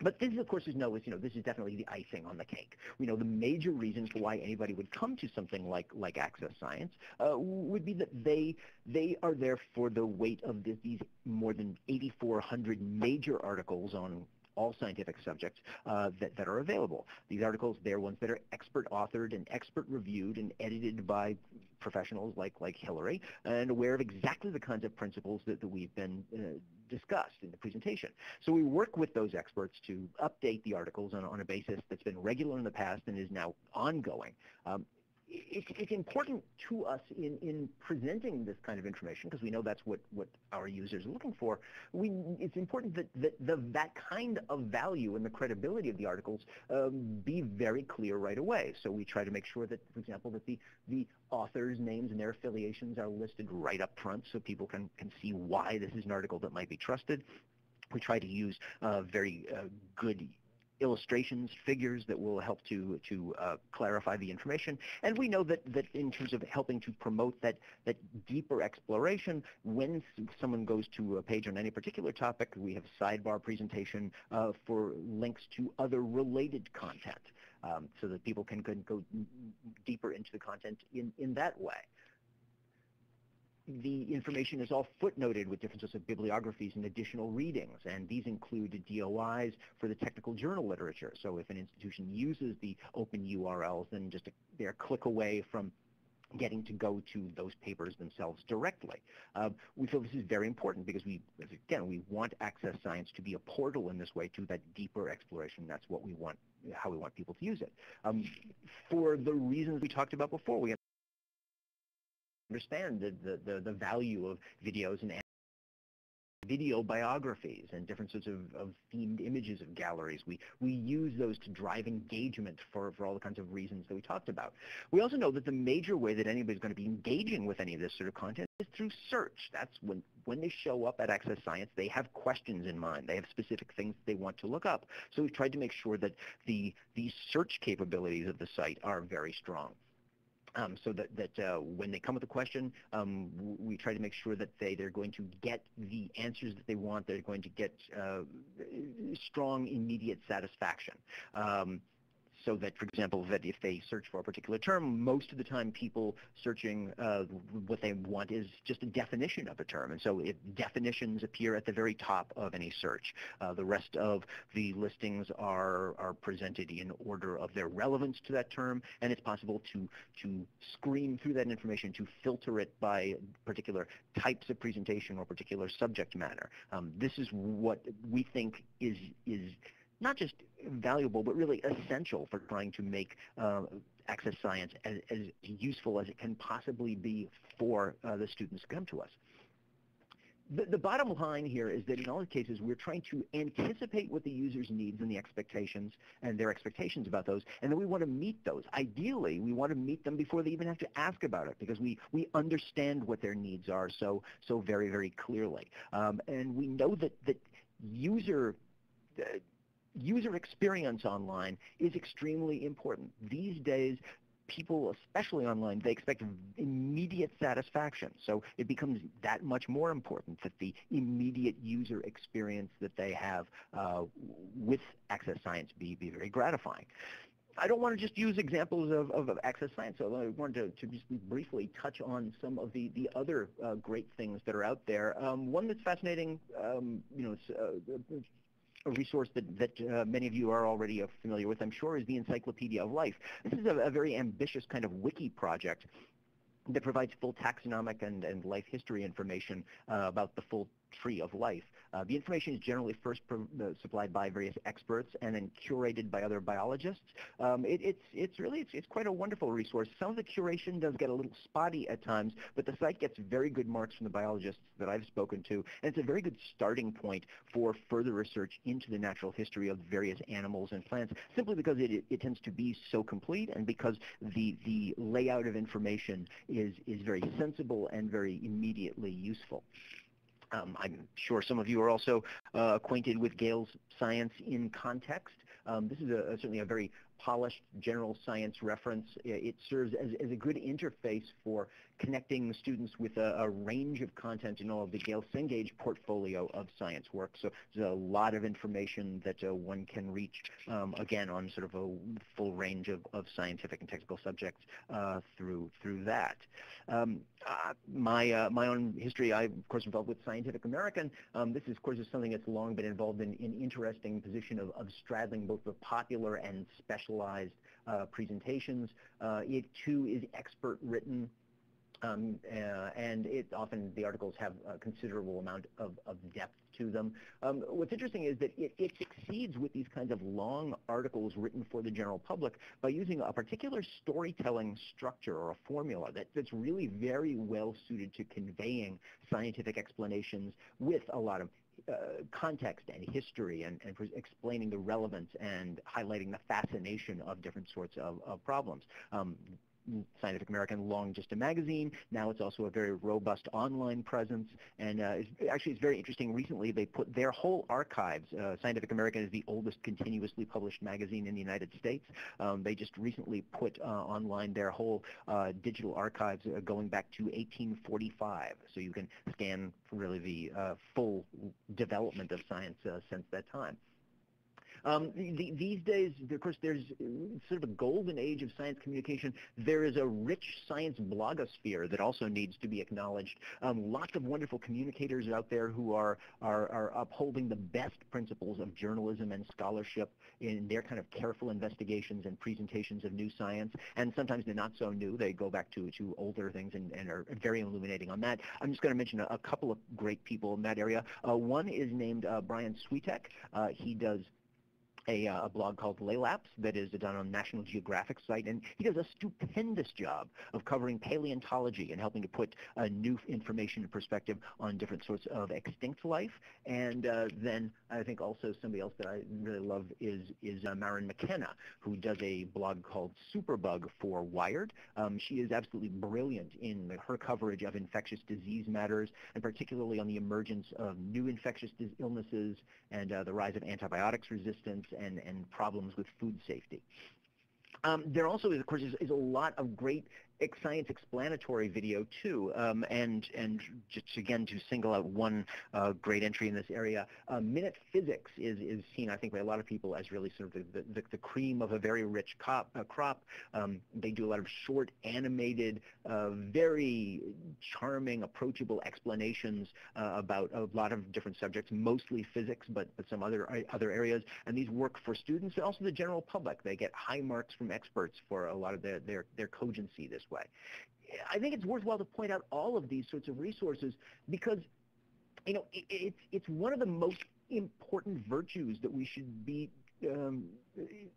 S2: But this, of course, is no, is, you know, this is definitely the icing on the cake. We know the major reason for why anybody would come to something like like AccessScience uh, would be that they they are there for the weight of this, these more than 8,400 major articles on all scientific subjects uh, that, that are available. These articles, they're ones that are expert authored and expert reviewed and edited by professionals like, like Hillary and aware of exactly the kinds of principles that, that we've been uh, discussed in the presentation. So we work with those experts to update the articles on, on a basis that's been regular in the past and is now ongoing. Um, it's, it's important to us in, in presenting this kind of information because we know that's what, what our users are looking for. We, it's important that, that the, that kind of value and the credibility of the articles um, be very clear right away. So we try to make sure that, for example, that the, the authors' names and their affiliations are listed right up front so people can, can see why this is an article that might be trusted We try to use uh, very uh, good illustrations, figures that will help to to uh, clarify the information. And we know that that in terms of helping to promote that that deeper exploration, when someone goes to a page on any particular topic, we have sidebar presentation uh, for links to other related content, um, so that people can, can go deeper into the content in in that way the information is all footnoted with different sorts of bibliographies and additional readings, and these include DOIs for the technical journal literature. So if an institution uses the open URLs, then just a, they're a click away from getting to go to those papers themselves directly. Uh, we feel this is very important because we, again, we want AccessScience to be a portal in this way to that deeper exploration. That's what we want, how we want people to use it. Um, for the reasons we talked about before, we understand the, the, the value of videos and video biographies and different sorts of, of, themed images of galleries. We, we use those to drive engagement for, for all the kinds of reasons that we talked about. We also know that the major way that anybody's going to be engaging with any of this sort of content is through search. That's when, when they show up at AccessScience, they have questions in mind. They have specific things they want to look up. So we've tried to make sure that the, the search capabilities of the site are very strong. Um, so that, that uh, when they come with a question, um, we try to make sure that they, they're going to get the answers that they want. They're going to get uh, strong, immediate satisfaction. Um, so that, for example, that if they search for a particular term, most of the time people searching uh, what they want is just a definition of a term. And so if definitions appear at the very top of any search. Uh, the rest of the listings are, are presented in order of their relevance to that term, and it's possible to, to screen through that information to filter it by particular types of presentation or particular subject matter. Um, this is what we think is, is not just valuable, but really essential for trying to make uh, AccessScience as, as, useful as it can possibly be for uh, the students who come to us. The, the, bottom line here is that in all cases, we're trying to anticipate what the user's needs and the expectations and their expectations about those, and then we want to meet those. Ideally, we want to meet them before they even have to ask about it because we, we understand what their needs are so, so very, very clearly. Um, and we know that, that user uh, user experience online is extremely important. These days, people, especially online, they expect immediate satisfaction. So it becomes that much more important that the immediate user experience that they have uh, with AccessScience be, be very gratifying. I don't want to just use examples of, of, of AccessScience, so I wanted to, to, just briefly touch on some of the, the other uh, great things that are out there. Um, one that's fascinating, um, you know, uh, a resource that, that uh, many of you are already uh, familiar with, I'm sure, is the Encyclopedia of Life. This is a, a very ambitious kind of wiki project that provides full taxonomic and, and life history information uh, about the full tree of life. Uh, the information is generally first uh, supplied by various experts and then curated by other biologists. Um, it, it's, it's really, it's, it's quite a wonderful resource. Some of the curation does get a little spotty at times, but the site gets very good marks from the biologists that I've spoken to, and it's a very good starting point for further research into the natural history of various animals and plants, simply because it, it, it tends to be so complete and because the, the layout of information is, is very sensible and very immediately useful. Um, I'm sure some of you are also uh, acquainted with Gale's Science in Context. Um, this is a, a, certainly a very polished general science reference. It serves as, as a good interface for connecting students with a, a, range of content in all of the Gale Cengage portfolio of science work. So there's a lot of information that uh, one can reach, um, again, on sort of a full range of, of scientific and technical subjects uh, through through that. Um, uh, my uh, my own history, I'm of course involved with Scientific American. Um, this is, of course, is something that's long been involved in an in interesting position of, of straddling both the popular and specialized uh, presentations. Uh, it too is expert written. Um, uh, and it often the articles have a considerable amount of, of depth to them. Um, what's interesting is that it, it, succeeds with these kinds of long articles written for the general public by using a particular storytelling structure or a formula that, that's really very well suited to conveying scientific explanations with a lot of uh, context and history and, and explaining the relevance and highlighting the fascination of different sorts of, of problems. Um, Scientific American long just a magazine. Now it's also a very robust online presence. And uh, it's, actually, it's very interesting. Recently, they put their whole archives. Uh, Scientific American is the oldest continuously published magazine in the United States. Um, they just recently put uh, online their whole uh, digital archives uh, going back to 1845. So you can scan really the uh, full development of science since that time. Um, the, these days, of course, there's sort of a golden age of science communication. There is a rich science blogosphere that also needs to be acknowledged. Um, lots of wonderful communicators out there who are, are, are upholding the best principles of journalism and scholarship in their kind of careful investigations and presentations of new science. And sometimes they're not so new. They go back to, to older things and, and are very illuminating on that. I'm just going to mention a, a, couple of great people in that area. Uh, one is named uh, Brian Switek. Uh, he does a, uh, a, blog called Laelaps that is done on National Geographic site, and he does a stupendous job of covering paleontology and helping to put uh, new information and perspective on different sorts of extinct life. And uh, then I think also somebody else that I really love is is uh, Maryn McKenna, who does a blog called Superbug for Wired. Um, she is absolutely brilliant in her coverage of infectious disease matters, and particularly on the emergence of new infectious illnesses and uh, the rise of antibiotics resistance and, and problems with food safety. Um, there also, is, of course, is, is, a lot of great science explanatory video too. Um, and and just again to single out one uh, great entry in this area, uh, Minute Physics is is seen I think by a lot of people as really sort of the the, the cream of a very rich cop, uh, crop. Um, they do a lot of short animated, uh, very charming, approachable explanations uh, about a lot of different subjects, mostly physics, but but some other uh, other areas. And these work for students and also the general public. They get high marks from experts for a lot of their their their cogency this way. I think it's worthwhile to point out all of these sorts of resources because, you know, it, it's it's one of the most important virtues that we should be um,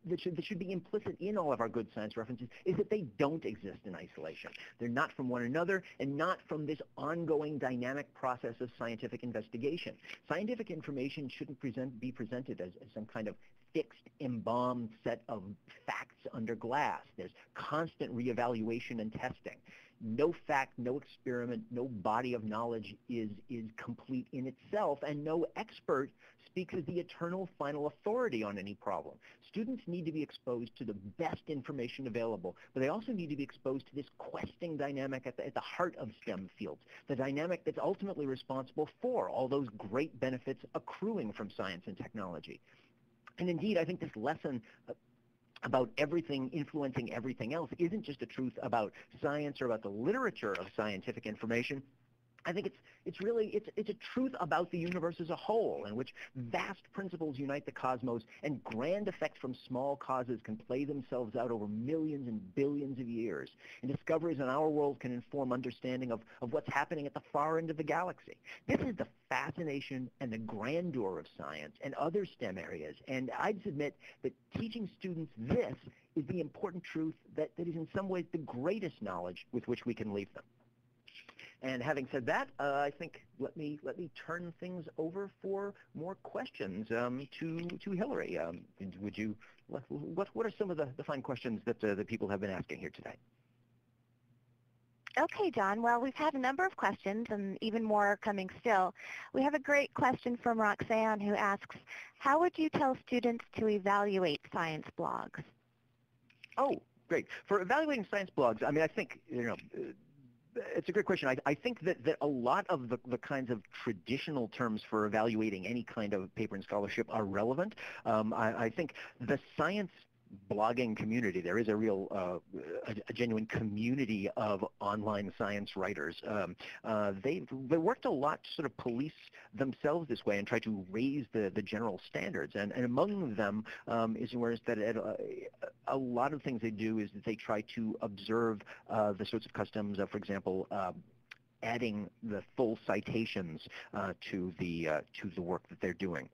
S2: that should that should be implicit in all of our good science references is that they don't exist in isolation. They're not from one another and not from this ongoing dynamic process of scientific investigation. Scientific information shouldn't present, be presented as, as some kind of fixed, embalmed set of facts under glass. There's constant reevaluation and testing. No fact, no experiment, no body of knowledge is, is complete in itself, and no expert speaks as the eternal final authority on any problem. Students need to be exposed to the best information available, but they also need to be exposed to this questing dynamic at the, at the heart of STEM fields, the dynamic that's ultimately responsible for all those great benefits accruing from science and technology. And indeed, I think this lesson about everything influencing everything else isn't just a truth about science or about the literature of scientific information. I think it's it's really it's it's a truth about the universe as a whole in which hmm. vast principles unite the cosmos and grand effects from small causes can play themselves out over millions and billions of years. And discoveries in our world can inform understanding of, of what's happening at the far end of the galaxy. This is the fascination and the grandeur of science and other STEM areas. And I'd submit that teaching students this is the important truth that, that is in some ways the greatest knowledge with which we can leave them. And having said that, uh, I think let me let me turn things over for more questions um, to to Hillary. Um, would you what what are some of the, the fine questions that uh, the people have been asking here today?
S3: Okay, John. Well, we've had a number of questions and even more are coming still. We have a great question from Roxanne who asks, how would you tell students to evaluate science blogs?
S2: Oh, great. For evaluating science blogs, I mean, I think, you know, it's a great question. I, I think that, that a lot of the, the kinds of traditional terms for evaluating any kind of paper and scholarship are relevant. Um, I, I think the science blogging community. There is a real, uh, a, a, genuine community of online science writers. Um, uh, they they worked a lot to sort of police themselves this way and try to raise the, the general standards. And, and among them um, is awareness that a, uh, a, lot of things they do is that they try to observe uh, the sorts of customs of, for example, uh, adding the full citations uh, to the to the work that they're doing.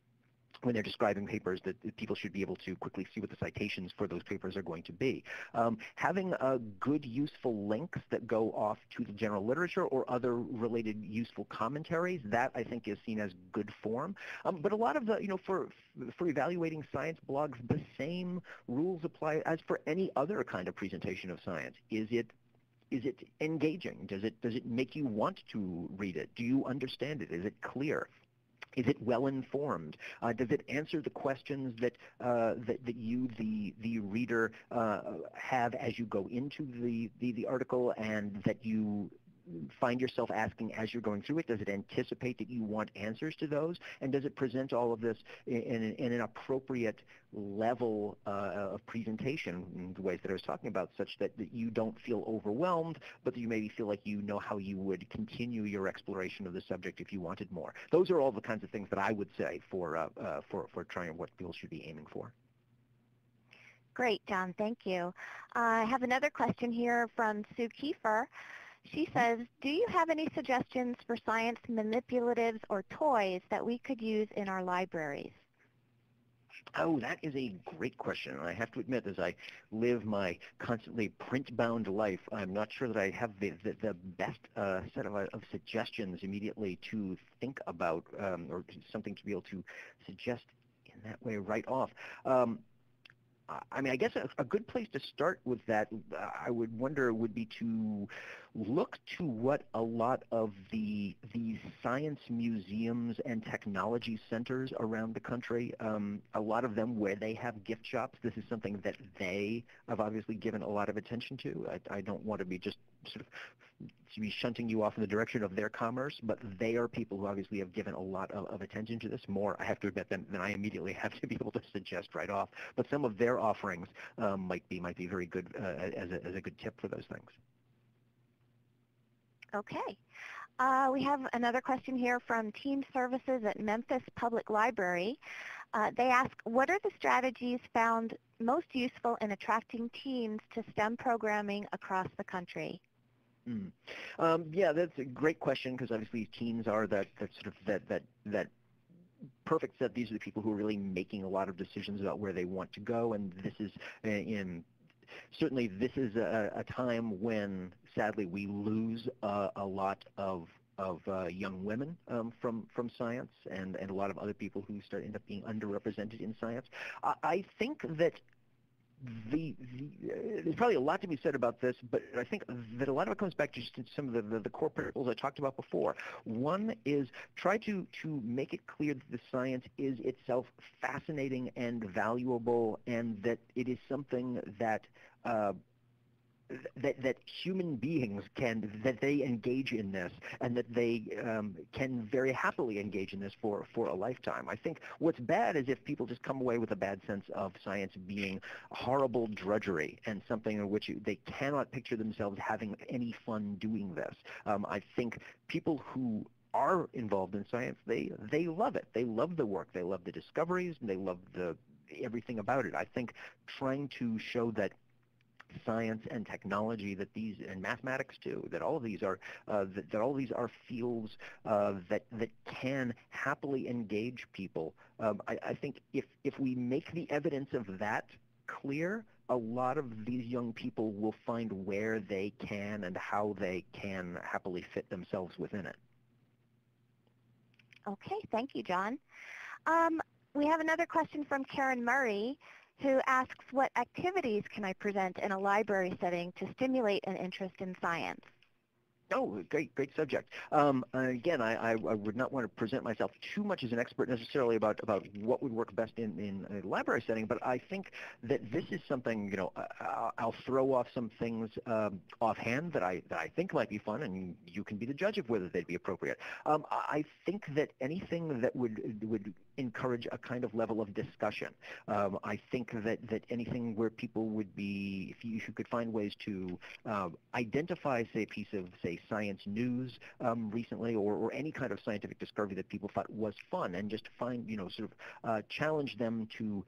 S2: When they're describing papers that people should be able to quickly see what the citations for those papers are going to be. Um, having good useful links that go off to the general literature or other related useful commentaries, that I think is seen as good form. Um, but a lot of the, you know, for, for evaluating science blogs, the same rules apply as for any other kind of presentation of science. Is it is it engaging? Does it does it make you want to read it? Do you understand it? Is it clear? Is it well informed? Uh, does it answer the questions that, uh, that, that you, the, the reader, uh, have as you go into the, the, the article and that you find yourself asking as you're going through it? Does it anticipate that you want answers to those? And does it present all of this in, in, in an appropriate level uh, of presentation in the ways that I was talking about, such that, that you don't feel overwhelmed, but that you maybe feel like you know how you would continue your exploration of the subject if you wanted more? Those are all the kinds of things that I would say for, uh, uh, for, for trying what people should be aiming for.
S3: Great, John. Thank you. I have another question here from Sue Kiefer. She says, do you have any suggestions for science manipulatives or toys that we could use in our libraries?
S2: Oh, that is a great question. I have to admit, as I live my constantly print-bound life, I'm not sure that I have the, the, the best uh, set of, of, suggestions immediately to think about um, or something to be able to suggest in that way right off. Um, I mean, I guess a, a, good place to start with that, I would wonder, would be to look to what a lot of the the science museums and technology centers around the country, um, a lot of them where they have gift shops, this is something that they have obviously given a lot of attention to. I, I don't want to be just sort of to be shunting you off in the direction of their commerce, but they are people who obviously have given a lot of, of attention to this, more, I have to admit, than, than I immediately have to be able to suggest right off. But some of their offerings um, might be might be very good uh, as, a, as a good tip for those things.
S3: Okay. Uh, we have another question here from Team Services at Memphis Public Library. Uh, they ask, what are the strategies found most useful in attracting teens to STEM programming across the country?
S2: Mm. Um, yeah, that's a great question because obviously teens are that, that sort of that, that, that perfect set. These are the people who are really making a lot of decisions about where they want to go, and this is in certainly this is a, a time when sadly we lose uh, a lot of of uh, young women um, from from science and and a lot of other people who start end up being underrepresented in science. I, I think that the, the uh, there's probably a lot to be said about this, but I think that a lot of it comes back to just some of the, the, the, core principles I talked about before. One is try to, to make it clear that the science is itself fascinating and valuable and that it is something that uh, that that human beings can that they engage in this and that they um, can very happily engage in this for for a lifetime. I think what's bad is if people just come away with a bad sense of science being horrible drudgery and something in which they cannot picture themselves having any fun doing this. Um, I think people who are involved in science, they they love it. They love the work. They love the discoveries. And they love the everything about it. I think trying to show that science and technology that these and mathematics too that all of these are uh, that, that, all of these are fields uh, that that can happily engage people. Um, I, I, think if if we make the evidence of that clear, a lot of these young people will find where they can and how they can happily fit themselves within it.
S3: Okay, thank you, John. Um, we have another question from Karen Murray who asks what activities can I present in a library setting to stimulate an interest in science?
S2: Oh, great, great subject. Um, again, I, I, I, would not want to present myself too much as an expert necessarily about, about what would work best in, in a library setting, but I think that this is something, you know, I'll throw off some things um, offhand that I, that I think might be fun, and you can be the judge of whether they'd be appropriate. Um, I think that anything that would, would encourage a kind of level of discussion. Um, I think that, that anything where people would be, if you, if you could find ways to uh, identify, say, a piece of, say, science news um, recently or, or any kind of scientific discovery that people thought was fun and just find, you know, sort of uh, challenge them to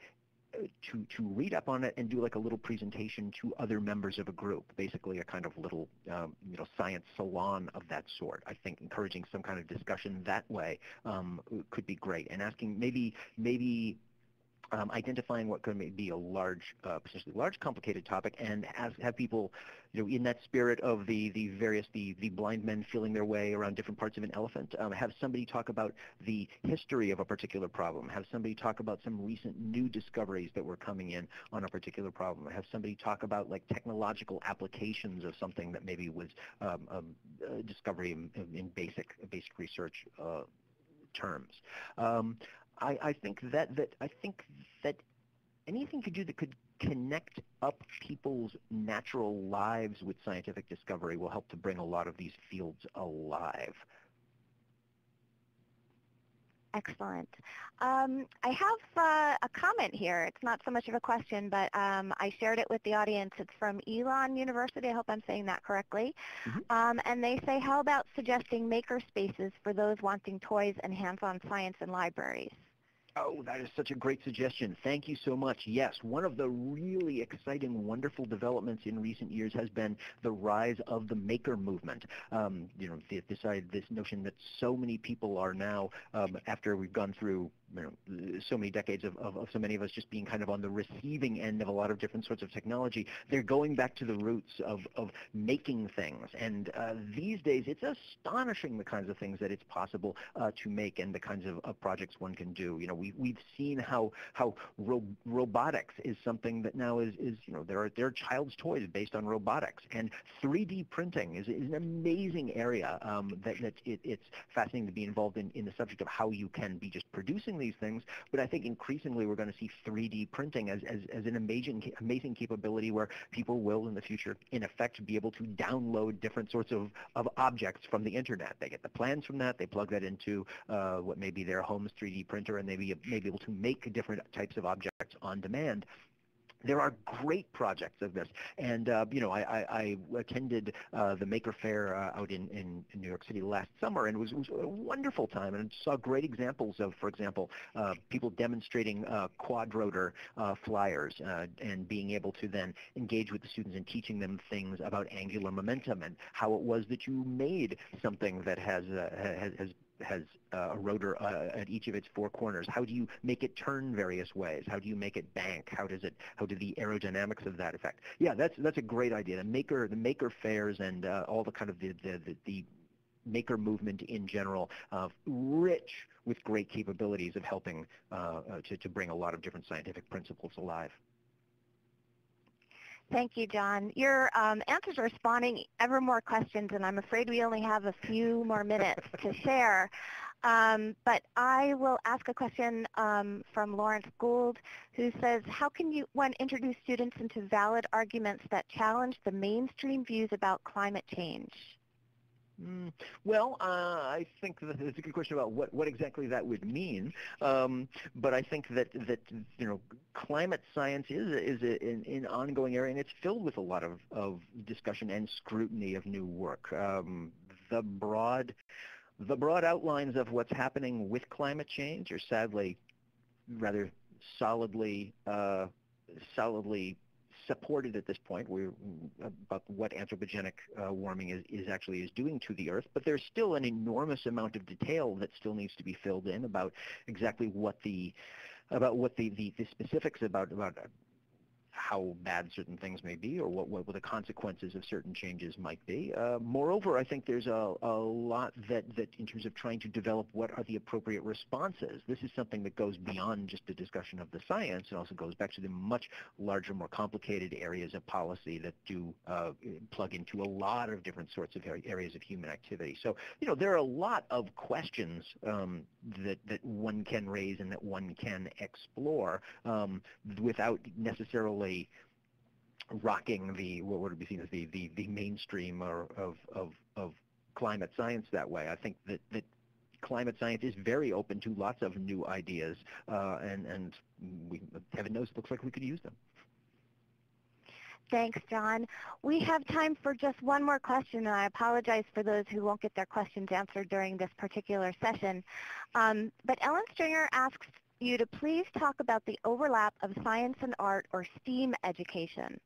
S2: to, to read up on it and do like a little presentation to other members of a group, basically a kind of little um, you know, science salon of that sort. I think encouraging some kind of discussion that way um, could be great and asking maybe, maybe um, identifying what could be a large, uh, potentially large, complicated topic, and have, have people, you know, in that spirit of the the various the the blind men feeling their way around different parts of an elephant, um, have somebody talk about the history of a particular problem, have somebody talk about some recent new discoveries that were coming in on a particular problem, have somebody talk about like technological applications of something that maybe was um, a, a discovery in, in, basic basic research uh, terms. Um, I, I think that that I think that anything could do that could connect up people's natural lives with scientific discovery will help to bring a lot of these fields alive.
S3: Excellent. Um, I have uh, a comment here. It's not so much of a question, but um, I shared it with the audience. It's from Elon University. I hope I'm saying that correctly. Mm -hmm. um, and they say, how about suggesting maker spaces for those wanting toys and hands-on science in libraries?
S2: Oh, that is such a great suggestion. Thank you so much. Yes, one of the really exciting, wonderful developments in recent years has been the rise of the maker movement. Um, you know, this, this notion that so many people are now, um, after we've gone through you know, so many decades of, of, of, so many of us just being kind of on the receiving end of a lot of different sorts of technology, they're going back to the roots of, of making things. And uh, these days, it's astonishing the kinds of things that it's possible uh, to make and the kinds of, of, projects one can do. You know, we, we've seen how, how ro robotics is something that now is, is you know, there are, there are child's toys based on robotics. And 3D printing is, is an amazing area um, that, that it, it's fascinating to be involved in, in the subject of how you can be just producing these things, but I think increasingly we're going to see 3D printing as, as, as an amazing, amazing capability where people will in the future, in effect, be able to download different sorts of, of objects from the internet. They get the plans from that, they plug that into uh, what may be their home's 3D printer, and they may, be able to make different types of objects on demand there are great projects of this. And, uh, you know, I, I, I attended uh, the Maker Faire uh, out in, in, New York City last summer, and it was, it was, a wonderful time, and saw great examples of, for example, uh, people demonstrating uh, quadrotor uh, flyers and being able to then engage with the students and teaching them things about angular momentum and how it was that you made something that has, has, has has uh, a rotor uh, at each of its four corners. How do you make it turn various ways? How do you make it bank? How does it? How do the aerodynamics of that affect? Yeah, that's that's a great idea. The maker the maker fairs and uh, all the kind of the the, the, the maker movement in general, uh, rich with great capabilities of helping uh, uh, to, to bring a lot of different scientific principles alive.
S3: Thank you, John. Your um, answers are spawning ever more questions, and I'm afraid we only have a few more minutes to share. Um, but I will ask a question um, from Lawrence Gould, who says, how can you, one, introduce students into valid arguments that challenge the mainstream views about climate change?
S2: Mm, well, uh, I think that it's a good question about what, what exactly that would mean. Um, but I think that, that you know, climate science is, is an, ongoing area, and it's filled with a lot of, of discussion and scrutiny of new work. Um, the broad the broad outlines of what's happening with climate change are sadly rather solidly uh, solidly supported at this point. We're, about what anthropogenic uh, warming is, is actually is doing to the Earth, but there's still an enormous amount of detail that still needs to be filled in about exactly what the about what the, the, the specifics about about how bad certain things may be or what, what the consequences of certain changes might be. Uh, moreover, I think there's a, a lot that, that in terms of trying to develop what are the appropriate responses, this is something that goes beyond just a discussion of the science. It also goes back to the much larger, more complicated areas of policy that do uh, plug into a lot of different sorts of areas of human activity. So, you know, there are a lot of questions um, that, that one can raise and that one can explore um, without necessarily rocking the what would be seen as the the, the mainstream or, of, of of climate science that way. I think that that climate science is very open to lots of new ideas, uh, and and we, heaven knows, it looks like we could use them.
S3: Thanks, John. We have time for just one more question, and I apologize for those who won't get their questions answered during this particular session. Um, but Ellen Stringer asks you to please talk about the overlap of science and art or STEAM education.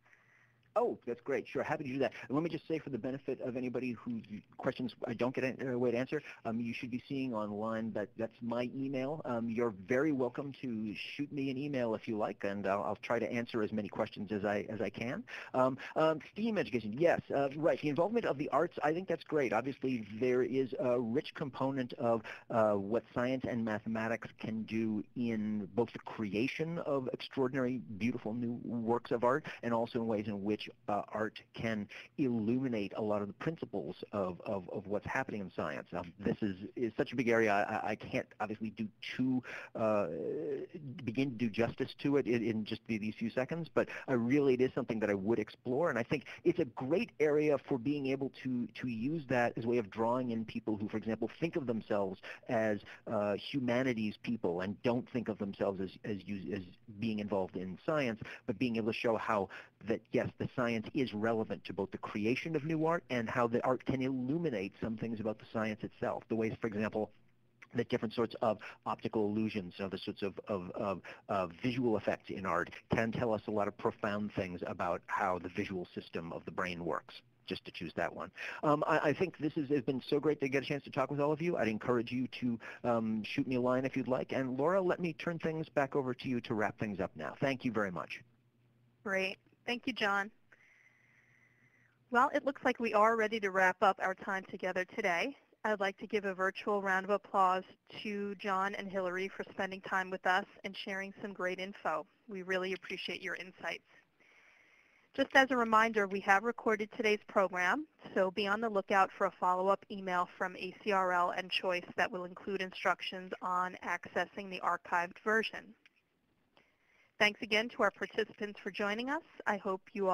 S2: Oh, that's great. Sure, happy to do that. And let me just say for the benefit of anybody whose questions I don't get a way to answer, um, you should be seeing online that that's my email. Um, you're very welcome to shoot me an email if you like, and I'll, I'll try to answer as many questions as I as I can. Um, um STEAM education, yes, uh, right. The involvement of the arts, I think that's great. Obviously, there is a rich component of uh, what science and mathematics can do in both the creation of extraordinary, beautiful new works of art, and also in ways in which uh, art can illuminate a lot of the principles of, of, of what's happening in science. Um, this is, is such a big area, I, I can't obviously do too, uh, begin to do justice to it in, in just these few seconds, but uh, really it is something that I would explore, and I think it's a great area for being able to, to use that as a way of drawing in people who, for example, think of themselves as uh, humanities people and don't think of themselves as, as, as being involved in science, but being able to show how that, yes, the science is relevant to both the creation of new art and how the art can illuminate some things about the science itself. The ways, for example, that different sorts of optical illusions, and other sorts of, of, of, of, visual effects in art can tell us a lot of profound things about how the visual system of the brain works just to choose that one. Um, I, I, think this is, has been so great to get a chance to talk with all of you. I'd encourage you to um, shoot me a line if you'd like. And Laura, let me turn things back over to you to wrap things up now. Thank you very much.
S1: Great. Thank you, John. Well, it looks like we are ready to wrap up our time together today. I'd like to give a virtual round of applause to John and Hillary for spending time with us and sharing some great info. We really appreciate your insights. Just as a reminder, we have recorded today's program, so be on the lookout for a follow-up email from ACRL and Choice that will include instructions on accessing the archived version. Thanks again to our participants for joining us. I hope you all